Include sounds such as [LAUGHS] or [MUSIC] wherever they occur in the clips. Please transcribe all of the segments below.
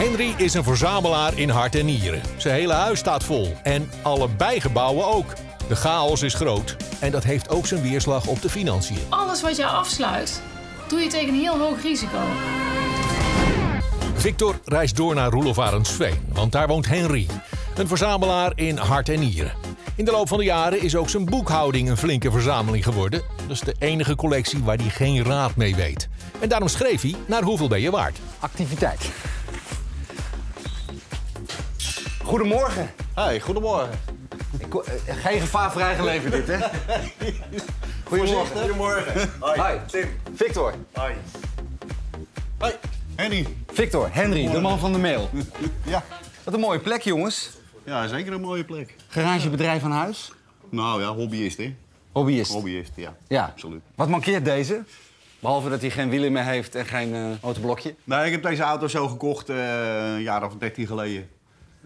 Henry is een verzamelaar in hart en nieren. Zijn hele huis staat vol. En alle bijgebouwen ook. De chaos is groot. En dat heeft ook zijn weerslag op de financiën. Alles wat jij afsluit, doe je tegen een heel hoog risico. Victor reist door naar Roelof Arendsveen, want daar woont Henry. Een verzamelaar in hart en nieren. In de loop van de jaren is ook zijn boekhouding een flinke verzameling geworden. Dat is de enige collectie waar hij geen raad mee weet. En daarom schreef hij naar hoeveel ben je waard. Activiteit. Goedemorgen. Hoi, goedemorgen. Ik, eh, geen gevaar leven dit, hè? [LAUGHS] Goedemorgen. Goedemorgen. Hoi. Hi, Tim. Victor. Hoi. Hoi. Henny. Victor, Henry, de man van de mail. [LAUGHS] Ja. Wat een mooie plek, jongens. Ja, zeker een mooie plek. Garagebedrijf aan huis. Nou ja, hobbyist, hè? Hobbyist. Hobbyist, ja. Ja. Absoluut. Wat mankeert deze? Behalve dat hij geen wielen meer heeft en geen eh autoblokje. Nee, ik heb deze auto zo gekocht eh, een jaar of 13 geleden.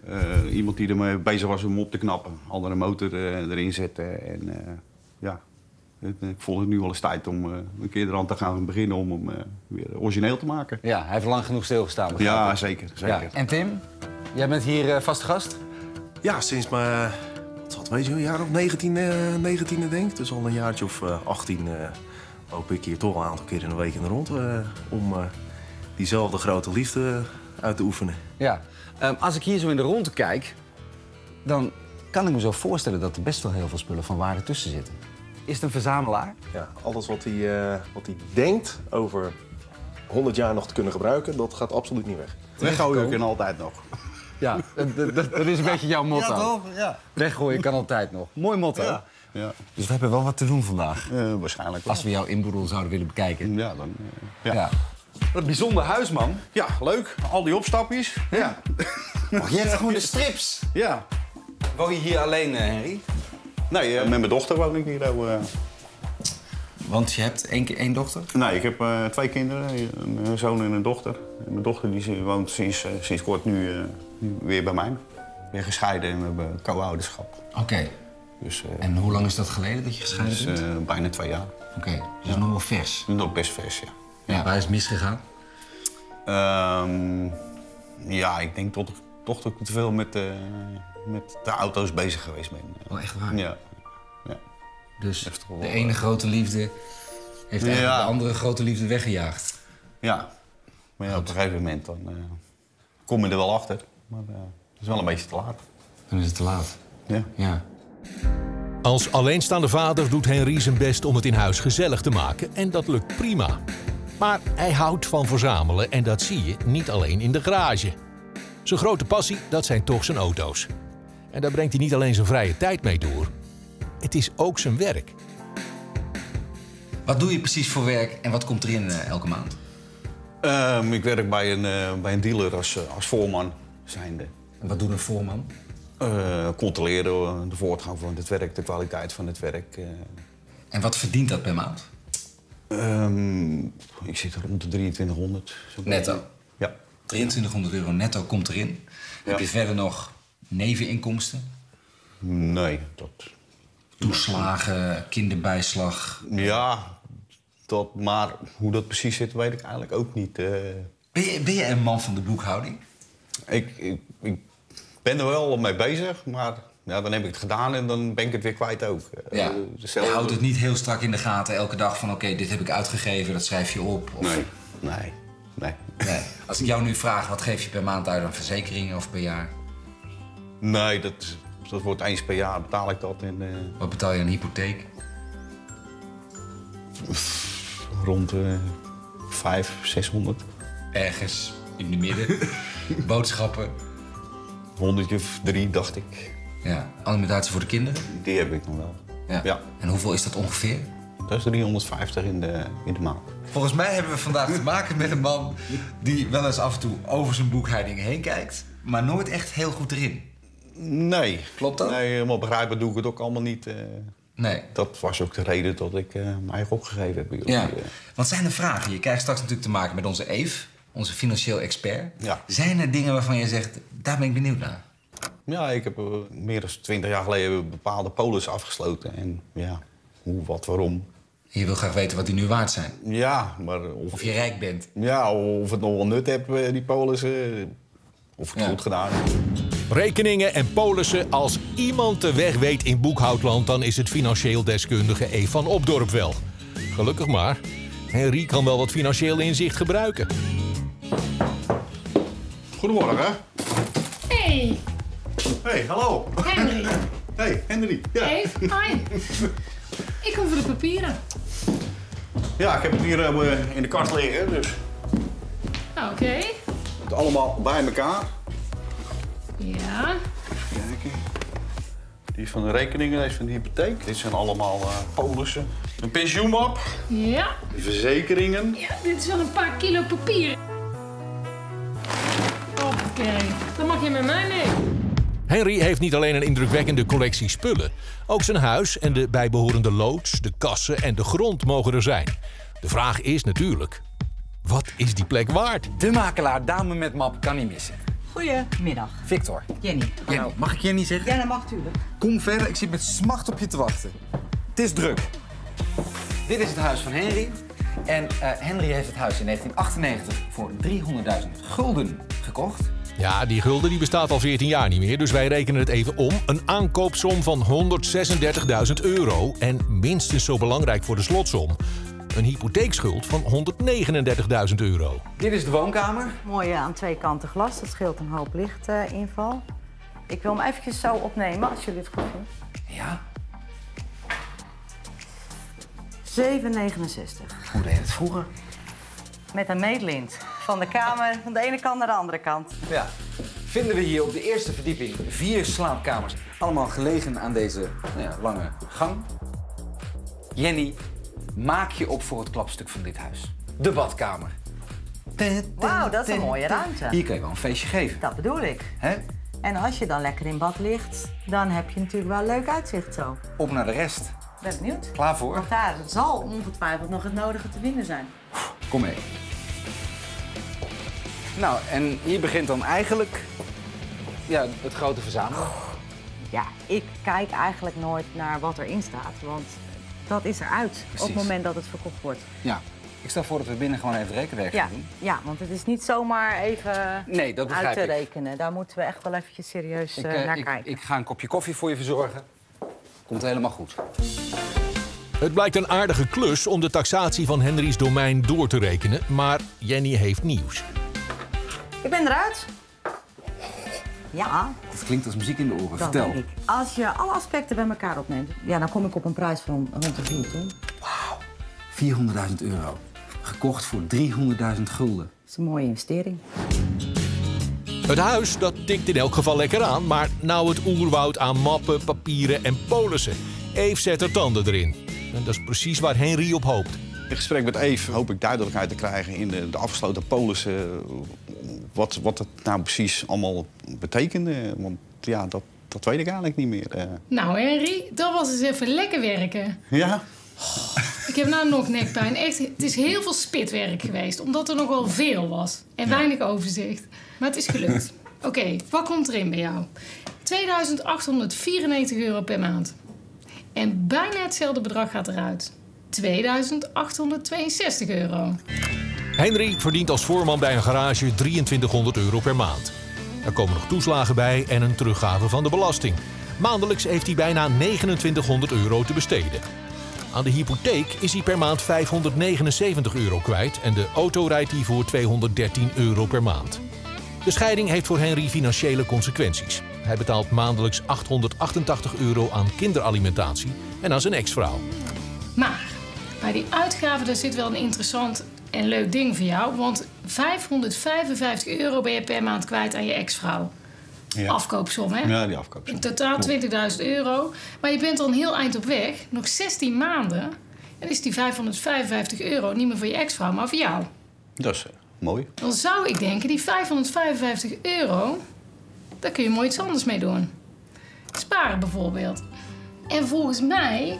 Eh, iemand die ermee bezig was om hem op te knappen. Andere motor eh, erin zetten. En eh, ja, Het- ik vond het nu wel eens tijd om een keer eraan te gaan beginnen om hem eh, weer origineel te maken. Ja, hij heeft lang genoeg stilgestaan. Ja, ik. zeker. Ja. zeker. En Tim, jij bent hier eh vast gast? Ja, sinds mijn, wat zal het wezen, een jaar of 19, eh 19 denk ik. Dus al een jaartje of eh 18 eh loop ik hier toch een aantal keer in de week in de rond. eh, om eh, diezelfde grote liefde uit te oefenen. Ja. Ehm, als ik hier zo in de ronde kijk, dan kan ik me zo voorstellen dat er best wel heel veel spullen van waarde tussen zitten. Is het een verzamelaar? Ja, alles wat hij, eh, wat hij denkt over 100 jaar nog te kunnen gebruiken, dat gaat absoluut niet weg. Weggooien kan altijd nog. Ja, dat, is een beetje jouw motto. Ja. Weggooien kan altijd nog. Mooi motto. Ja. Ja, Dus we hebben wel wat te doen vandaag. eh, waarschijnlijk wel. Als we jouw inboedel zouden willen bekijken. Ja, dan... eh, ja. Ja. Wat een bijzonder huis, man. Ja, leuk. Al die opstapjes. Ja. Oh, je hebt gewoon de strips. ja. Woon je hier alleen, eh, Henry? Nee, eh, met mijn dochter woon ik hier. eh. Want je hebt één, keer één dochter? Nee, ik heb eh, twee kinderen, een, zoon en een dochter. En mijn dochter die ze- woont sinds, sinds kort nu, eh, weer bij mij. Weer gescheiden en we hebben co-ouderschap. Oké. Dus eh, En hoe lang is dat geleden dat je gescheiden bent? eh, bijna twee jaar. Oké, dus nog wel vers. Nog best vers, ja. Ja. Waar is het misgegaan? Ehm, ja, ik denk tot, toch dat ik te veel met, eh, met de auto's bezig geweest ben. Oh, echt waar? Ja. ja. Dus toch wel, de ene grote liefde heeft eigenlijk de andere grote liefde weggejaagd. ja. Maar ja, op een gegeven moment dan, eh, kom je er wel achter. Maar eh, het is wel een beetje te laat. Dan is het te laat. Ja. Ja. Als alleenstaande vader doet Henry zijn best om het in huis gezellig te maken en dat lukt prima. Maar hij houdt van verzamelen en dat zie je niet alleen in de garage. Zijn grote passie, dat zijn toch zijn auto's. En daar brengt hij niet alleen zijn vrije tijd mee door. Het is ook zijn werk. Wat doe je precies voor werk en wat komt erin eh, elke maand? Ehm, ik werk bij een, eh, bij een dealer als, eh, als voorman zijnde. En wat doet een voorman? Eh, controleren de voortgang van het werk, de kwaliteit van het werk. eh. En wat verdient dat per maand? Ehm, ik zit rond de 2300. zo Netto? Ja. 2300 euro netto komt erin. Heb je verder nog neveninkomsten? Nee, dat... Toeslagen, kinderbijslag. Ja, dat, maar hoe dat precies zit, weet ik eigenlijk ook niet. eh. Ben je, ben je een man van de boekhouding? ik, ik, ik ben er wel mee bezig, maar ja, dan heb ik het gedaan en dan ben ik het weer kwijt ook. Eh, Ja. Je hetzelfde- houdt het niet heel strak in de gaten elke dag van... oké, dit heb ik uitgegeven, dat schrijf je op. Of... Nee, nee, nee. Nee. Als ik jou nu vraag, wat geef je per maand uit aan verzekeringen of per jaar? Nee, dat, dat wordt eens per jaar betaal ik dat. En, eh, Wat betaal je aan hypotheek? rond uh, 500, 600. Ergens in de midden. [LAUGHS] Boodschappen. Honderdje of drie, dacht ik. Ja. Alimentatie voor de kinderen? Die heb ik nog wel. Ja. Ja. En hoeveel is dat ongeveer? Dat is 350 in de, in de maand. Volgens mij hebben we vandaag te maken met een man die wel eens af en toe over zijn boekhouding heen kijkt, maar nooit echt heel goed erin. Nee. Klopt dat? Nee, helemaal begrijpen doe ik het ook allemaal niet. eh. Nee. dat was ook de reden dat ik eh mijn eigen opgegeven heb. Ja. Eh, Wat zijn de vragen? Je krijgt straks natuurlijk te maken met onze Eve, onze financieel expert. Ja. Zijn er dingen waarvan je zegt, daar ben ik benieuwd naar? Ja, ik heb eh, meer dan 20 jaar geleden bepaalde polis afgesloten. En ja, hoe, wat, waarom. Je wil graag weten wat die nu waard zijn. Ja, maar of, Of je rijk bent. ja, of het nog wel nut heb, eh, die polissen. of ik het Ja. goed gedaan heb. Rekeningen en polissen, als iemand de weg weet in boekhoudland... dan is het financieel deskundige Eve van Opdorp wel. Gelukkig maar. Henry kan wel wat financieel inzicht gebruiken. Goedemorgen. Hey, Hey, hallo. Henry. Hey, Henry. Ja. Eve, hi. Ik kom voor de papieren. ja, ik heb het hier eh, in de kast liggen, dus Oké. het allemaal bij elkaar. Ja. Kijken. Die is van de rekeningen, deze van de hypotheek. Dit zijn allemaal eh, polissen. Een pensioenmap, Ja. de verzekeringen. Ja, dit is wel een paar kilo papier. Oké, dan mag je met mij mee. Henry heeft niet alleen een indrukwekkende collectie spullen. Ook zijn huis en de bijbehorende loods, de kassen en de grond mogen er zijn. De vraag is natuurlijk, wat is die plek waard? De makelaar Dame met Map kan niet missen. Goedemiddag, Victor. Jenny. Jenny, mag ik je niet zeggen? Ja, dat mag natuurlijk. Kom verder, ik zit met smacht op je te wachten. Het is druk. Dit is het huis van Henry. En eh, Henry heeft het huis in 1998 voor 300.000 gulden gekocht. Ja, die gulden die bestaat al 14 jaar niet meer, dus wij rekenen het even om. Een aankoopsom van 136.000 euro en minstens zo belangrijk voor de slotsom. Een hypotheekschuld van 139.000 euro. Dit is de woonkamer. Mooi aan twee kanten glas, dat scheelt een hoop lichtinval. ik wil hem eventjes zo opnemen, als jullie het goed vinden. Ja, 7,69. hoe deed het vroeger? Met een meetlint. Van de kamer, van de ene kant naar de andere kant. Ja. Vinden we hier op de eerste verdieping vier slaapkamers. Allemaal gelegen aan deze nou ja, lange gang. Jenny, maak je op voor het klapstuk van dit huis. De badkamer. Wauw, dat is een mooie ruimte. Hier kun je wel een feestje geven. Dat bedoel ik. Hè? En als je dan lekker in bad ligt, dan heb je natuurlijk wel een leuk uitzicht zo. Op naar de rest. Ben benieuwd. Klaar voor? Want daar zal ongetwijfeld nog het nodige te vinden zijn. Kom mee. Nou, en hier begint dan eigenlijk ja, het grote verzamelen. Ja, ik kijk eigenlijk nooit naar wat erin staat, want dat is eruit op het moment dat het verkocht wordt. Ja. Ik stel voor dat we binnen gewoon even rekenwerk Ja, gaan doen. ja, want het is niet zomaar even Nee, dat begrijp uit te ik. rekenen. Daar moeten we echt wel eventjes serieus Ik, eh, eh, naar ik, kijken. ik ga een kopje koffie voor je verzorgen. Komt helemaal goed. Het blijkt een aardige klus om de taxatie van Henry's domein door te rekenen, maar Jenny heeft nieuws. Ik ben eruit. Ja, Het klinkt als muziek in de oren. dat Vertel. denk ik. Als je alle aspecten bij elkaar opneemt, ja, dan kom ik op een prijs van rond de 4 ton. 400.000 euro. Gekocht voor 300.000 gulden. Dat is een mooie investering. Het huis dat tikt in elk geval lekker aan, maar nou het oerwoud aan mappen, papieren en polissen. Eve zet er tanden erin. En dat is precies waar Henry op hoopt. In gesprek met Eve hoop ik duidelijkheid te krijgen in de, de afgesloten polissen. Wat, wat het nou precies allemaal betekende. Want ja, dat, dat weet ik eigenlijk niet meer. eh. Nou, Henry, dat was eens even lekker werken. ja? Ik heb nou nog nekpijn. Echt, het is heel veel spitwerk geweest, omdat er nogal veel was. En weinig overzicht. Maar het is gelukt. [LAUGHS] Oké, wat komt erin bij jou? 2894 euro per maand. En bijna hetzelfde bedrag gaat eruit. 2862 euro. Henry verdient als voorman bij een garage 2300 euro per maand. Er komen nog toeslagen bij en een teruggave van de belasting. Maandelijks heeft hij bijna 2900 euro te besteden. Aan de hypotheek is hij per maand 579 euro kwijt en de auto rijdt hij voor 213 euro per maand. De scheiding heeft voor Henry financiële consequenties. Hij betaalt maandelijks 888 euro aan kinderalimentatie en aan zijn ex-vrouw. Maar bij die uitgaven daar zit wel een interessant en leuk ding voor jou. Want 555 euro ben je per maand kwijt aan je ex-vrouw. Ja. Afkoopsom, hè? Ja, die afkoop. In totaal 20.000 euro. Maar je bent al een heel eind op weg. Nog 16 maanden. En is die 555 euro niet meer voor je ex-vrouw, maar voor jou. Dat is eh, mooi. Dan zou ik denken, die 555 euro... daar kun je mooi iets anders mee doen. Sparen bijvoorbeeld. En volgens mij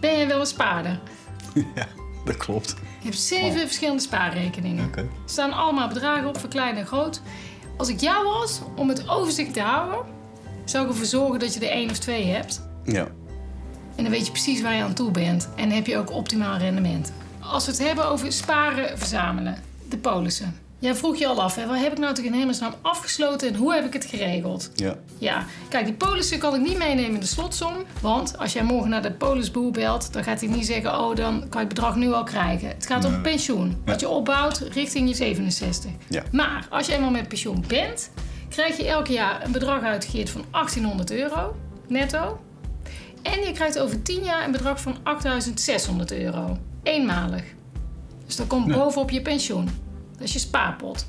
ben je wel een spaarder. [LAUGHS] ja, dat klopt. Je hebt zeven verschillende spaarrekeningen. Er staan allemaal bedragen op, voor klein en groot. Als ik jou was, om het overzicht te houden... zou ik ervoor zorgen dat je er één of twee hebt. Ja. En dan weet je precies waar je aan toe bent. En heb je ook optimaal rendement. Als we het hebben over sparen, verzamelen. De polissen. Jij vroeg je al af, hè, waar heb ik nou toch in hemelsnaam afgesloten en hoe heb ik het geregeld? Ja. Ja, kijk, die polissen kan ik niet meenemen in de slotsom. Want als jij morgen naar de polisboer belt, dan gaat hij niet zeggen: Oh, dan kan je het bedrag nu al krijgen. Het gaat om pensioen. Wat je opbouwt richting je 67. Ja. Maar als je eenmaal met pensioen bent, krijg je elk jaar een bedrag uitgekeerd van 1800 euro netto. En je krijgt over 10 jaar een bedrag van 8600 euro. Eenmalig. Dus dat komt bovenop je pensioen. Dat is je spaarpot.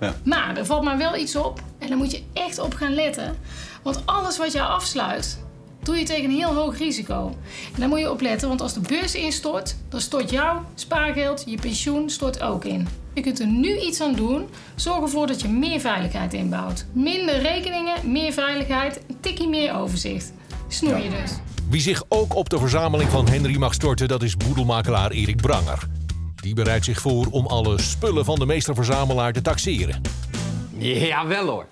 Ja. Maar er valt maar wel iets op. En daar moet je echt op gaan letten. Want alles wat je afsluit, doe je tegen een heel hoog risico. En daar moet je op letten, want als de beurs instort, dan stort jouw spaargeld, je pensioen, stort ook in. Je kunt er nu iets aan doen. Zorg ervoor dat je meer veiligheid inbouwt. Minder rekeningen, meer veiligheid, een tikje meer overzicht. Snoeien dus. Wie zich ook op de verzameling van Henry mag storten, dat is boedelmakelaar Erik Branger. Die bereidt zich voor om alle spullen van de meesterverzamelaar te taxeren. Jawel hoor.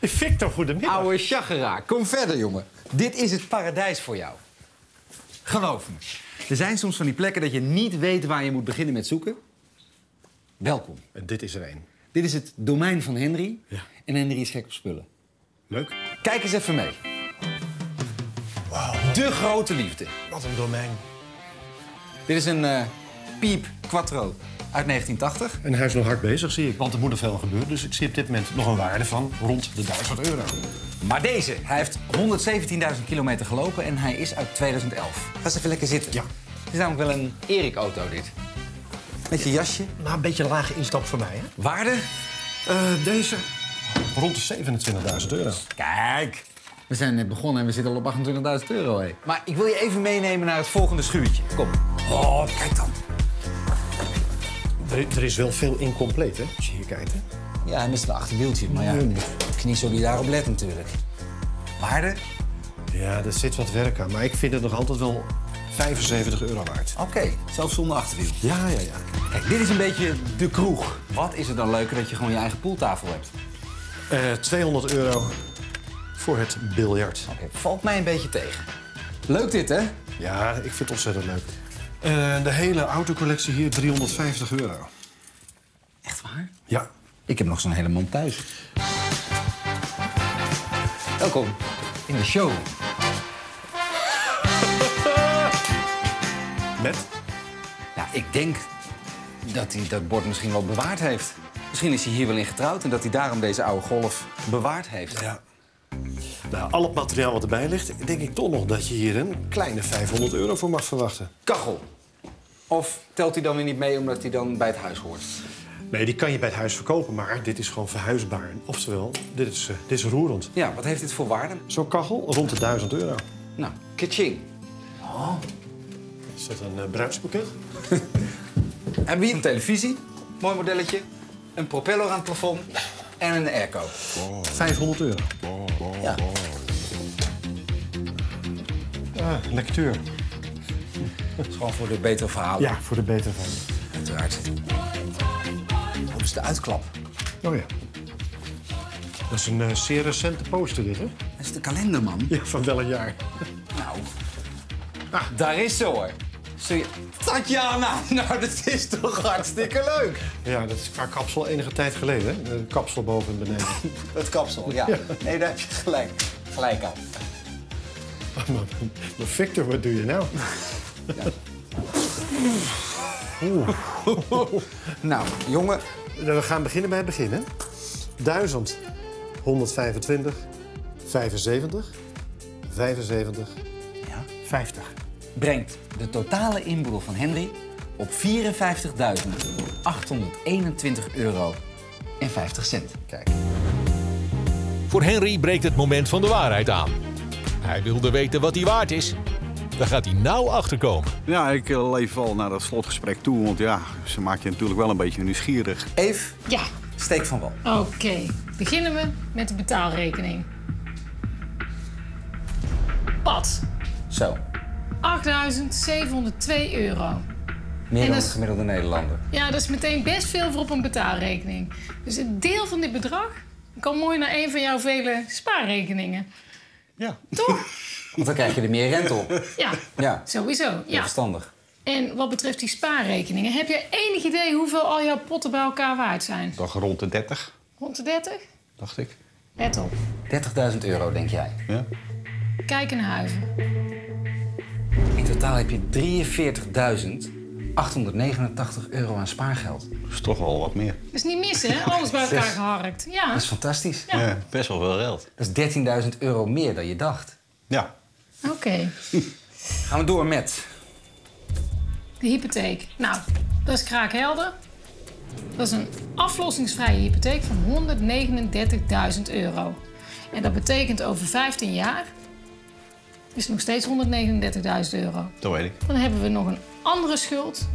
Victor, goedemiddag. Oude chageraar. Kom verder, jongen. Dit is het paradijs voor jou. Geloof me. Er zijn soms van die plekken dat je niet weet waar je moet beginnen met zoeken. Welkom. En dit is er één. Dit is het domein van Henry. Ja. En Henry is gek op spullen. Leuk. Kijk eens even mee. De grote liefde. Wat een domein. Dit is een eh, Piep Quattro uit 1980. En hij is nog hard bezig, zie ik. Want er moet nog veel gebeuren. Dus ik zie op dit moment nog een waarde van rond de 1000 euro. Maar deze, hij heeft 117.000 kilometer gelopen en hij is uit 2011. Ga eens even lekker zitten. Ja. Het is namelijk wel een Erik-auto, dit. Met je jasje. Nou, een beetje een lage instap voor mij, hè? Waarde? Eh, deze rond de 27.000 euro. Kijk. We zijn net begonnen en we zitten al op 28.000 euro, hé. Maar ik wil je even meenemen naar het volgende schuurtje. Kom. Oh, kijk dan. Er, er is wel veel incompleet, hè? Als je hier kijkt, hè? Ja, hij mist een achterwieltje, maar ja, knie zo die daarop let natuurlijk. Waarde? Ja, er zit wat werk aan. Maar ik vind het nog altijd wel 75 euro waard. Oké, zelfs zonder achterwiel. Ja, ja, ja. Kijk, dit is een beetje de kroeg. Wat is er dan leuker dat je gewoon je eigen poeltafel hebt? Eh 200 euro voor het biljart. Oké, valt mij een beetje tegen. Leuk dit, hè? Ja, ik vind het ontzettend leuk. Eh, de hele autocollectie hier 350 euro. Echt waar? Ja. Ik heb nog zo'n hele mand thuis. Welkom in de show. [LAUGHS] Met? Ja, ik denk dat hij dat bord misschien wel bewaard heeft. Misschien is hij hier wel in getrouwd en dat hij daarom deze oude golf bewaard heeft. Ja. Al het materiaal wat erbij ligt, denk ik toch nog dat je hier een kleine 500 euro voor mag verwachten. Kachel. Of telt hij dan weer niet mee omdat hij dan bij het huis hoort? Nee, die kan je bij het huis verkopen, maar dit is gewoon verhuisbaar. Oftewel, dit is, eh, dit is roerend. Ja, wat heeft dit voor waarde? Zo'n kachel rond de 1000 euro. Nou, kitching. Is dat een uh, bruidsboeket? [LAUGHS] Hebben we hier een televisie? Mooi modelletje. Een propeller aan het plafond. En een airco. 500 euro. Ja. Ah, lectuur. Gewoon voor de betere verhalen. Ja, voor de betere van. Uiteraard. Wat is de uitklap? Oh ja. Dat is een eh, zeer recente poster, dit, hè? Dat is de kalender, man. Ja, van welk jaar? Nou, daar is ze hoor. Je... Tatjana, [LAUGHS] nou dat is toch hartstikke leuk. Ja, dat is qua kapsel enige tijd geleden, hè? De kapsel boven en beneden. [LAUGHS] Het kapsel, ja. Nee, daar heb je gelijk, gelijk aan. Maar, Victor, wat doe je nou? Nou, jongen, Nou, We gaan beginnen bij het begin, hè? 1000, 125, 75, 75, Ja? 50. brengt de totale inboedel van Henry op 54.821 euro en 50 cent. Kijk. Voor Henry breekt het moment van de waarheid aan. Hij wilde weten wat hij waard is. Daar gaat hij nou achter komen. Ja, ik eh, leef wel naar dat slotgesprek toe, want ja, ze maakt je natuurlijk wel een beetje nieuwsgierig. Eve, Ja, steek van wal. oké. Beginnen we met de betaalrekening. Pat, Zo, 8.702 euro. meer dan de gemiddelde Nederlander. Ja, dat is meteen best veel voor op een betaalrekening. Dus een deel van dit bedrag kan mooi naar een van jouw vele spaarrekeningen. Ja. Toch? [LAUGHS] Want dan krijg je er meer rente op. Ja, Ja, sowieso. heel Ja. verstandig. En wat betreft die spaarrekeningen, heb je enig idee hoeveel al jouw potten bij elkaar waard zijn? Toch rond de 30, Rond de 30? dacht ik. Let op. 30.000 euro, denk jij. Ja. Kijk in huizen. In totaal heb je 43.889 euro aan spaargeld. Dat is toch wel wat meer. Dat is niet mis, hè? Alles bij elkaar geharkt. Ja. Dat is fantastisch. Ja. Ja, best wel veel geld. Dat is 13.000 euro meer dan je dacht. Ja. Oké. [LAUGHS] Gaan we door met... De hypotheek. Nou, dat is kraakhelder. Dat is een aflossingsvrije hypotheek van 139.000 euro. En dat betekent over 15 jaar is het nog steeds 139.000 euro. Dat weet ik. Dan hebben we nog een andere schuld.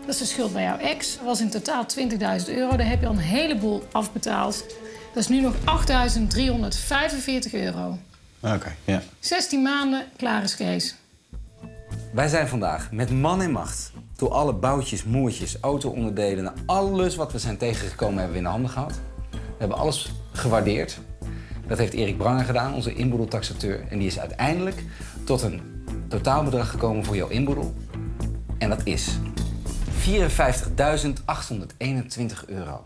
Dat is de schuld bij jouw ex. Dat was in totaal 20.000 euro. Daar heb je al een heleboel afbetaald. Dat is nu nog 8.345 euro. Oké, ja. 16 maanden, klaar is Kees. Wij zijn vandaag met man en macht door alle boutjes, moertjes, auto-onderdelen... naar alles wat we zijn tegengekomen hebben we in de handen gehad. We hebben alles gewaardeerd. Dat heeft Erik Branger gedaan, onze inboedeltaxateur. En die is uiteindelijk tot een totaalbedrag gekomen voor jouw inboedel. En dat is 54.821 euro.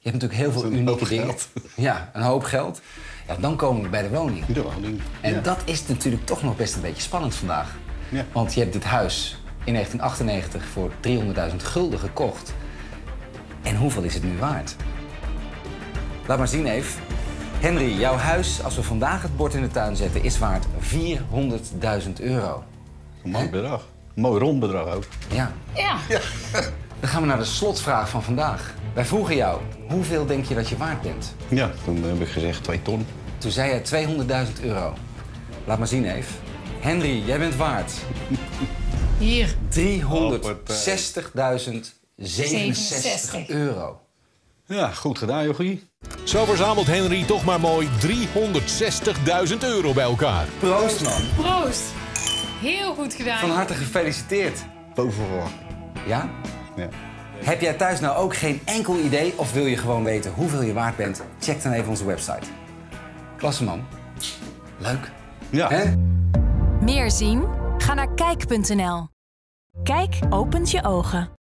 Je hebt natuurlijk heel veel unieke hoop dingen. geld. [LAUGHS] Ja, een hoop geld. Ja, dan komen we bij de woning. De woning. En Ja. dat is natuurlijk toch nog best een beetje spannend vandaag. Ja. Want je hebt dit huis in 1998 voor 300.000 gulden gekocht. En hoeveel is het nu waard? Laat maar zien, Eve. Henry, jouw huis, als we vandaag het bord in de tuin zetten, is waard 400.000 euro. Een mooi bedrag. Mooi rond bedrag ook. Ja. Ja, [LAUGHS] Dan gaan we naar de slotvraag van vandaag. Wij vroegen jou, hoeveel denk je dat je waard bent? Ja, toen heb ik gezegd 2 ton. Toen zei je 200.000 euro. Laat maar zien, Eve. Henry, jij bent waard hier. 360.067 euro. Ja, goed gedaan, jochie. Zo verzamelt Henry toch maar mooi 360.000 euro bij elkaar. Proost, man. Proost. Heel goed gedaan. Van harte gefeliciteerd. Boven verwacht. Ja? Ja. Heb jij thuis nou ook geen enkel idee of wil je gewoon weten hoeveel je waard bent? Check dan even onze website. Klasse, man. Leuk. Ja. Hè? Meer zien? Ga naar kijk.nl. Kijk opent je ogen.